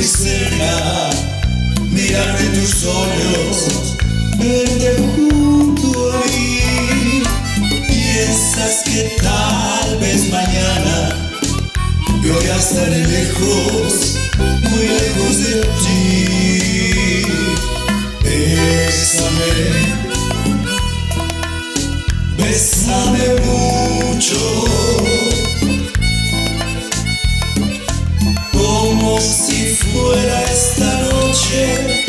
muy cerca, mirarme tus ojos, verte junto a mí. Piensas que tal vez mañana yo ya estaré lejos, muy lejos de ti. si fuera esta noche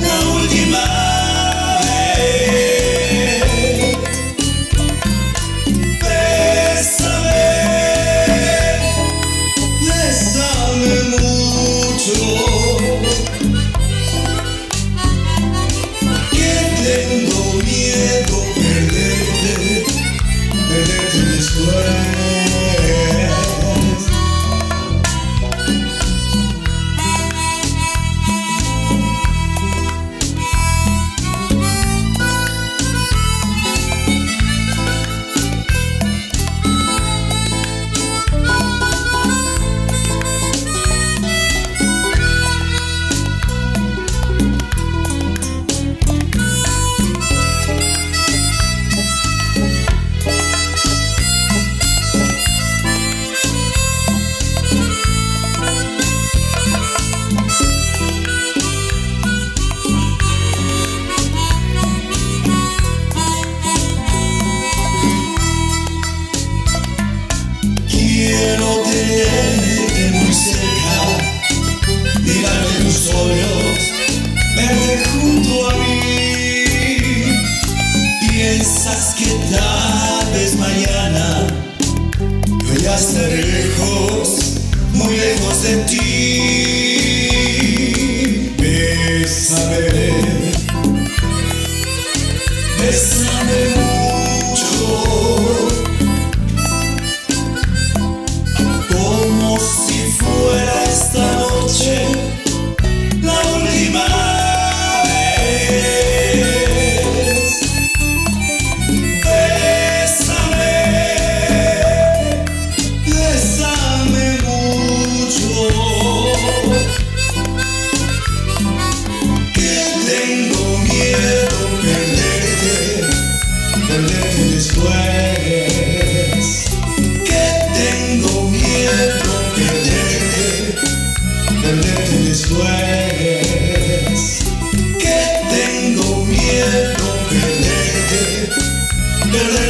la última. que tal vez mañana yo estaré lejos, muy lejos de ti. Bésame, bésame Billy.